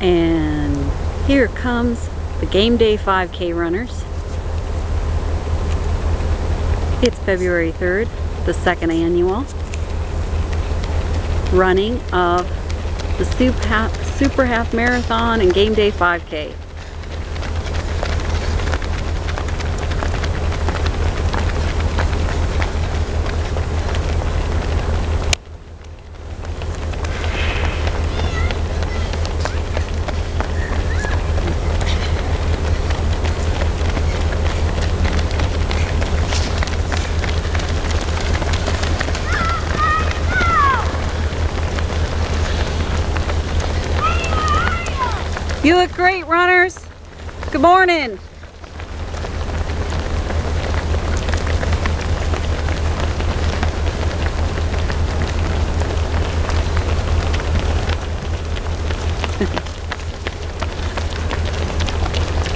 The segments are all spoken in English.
And here comes the Game Day 5K runners. It's February 3rd, the second annual running of the Super Half, Marathon and Game Day 5K. You look great, runners. Good morning.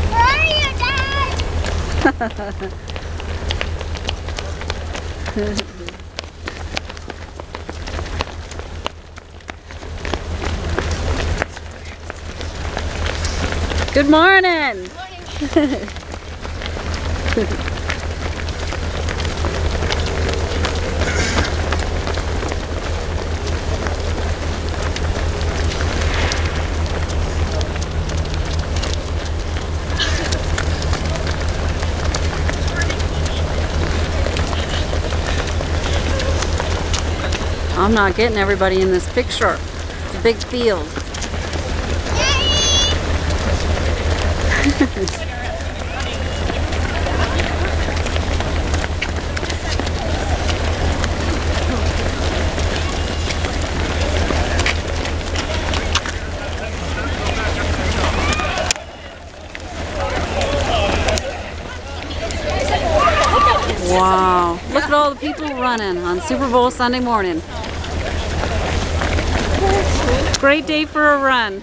Where are you, Dad? Good morning. I'm not getting everybody in this picture. It's a big field. Wow. Look at all the people running on Super Bowl Sunday morning. Great day for a run.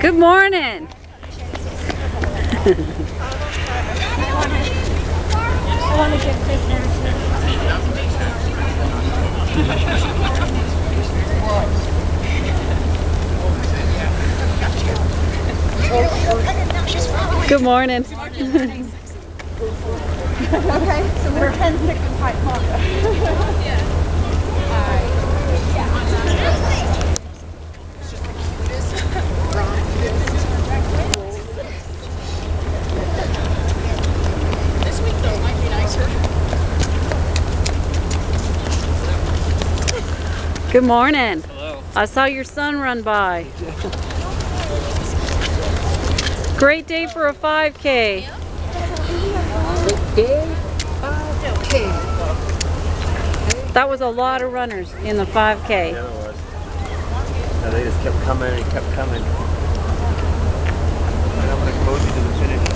Good morning. Good morning. Okay, so we're 10, 6, and 5 Good morning. Hello. I saw your son run by. Great day for a 5K. That was a lot of runners in the 5K. Yeah, was. No, they just kept coming and kept coming. And I'm gonna close you to the finish.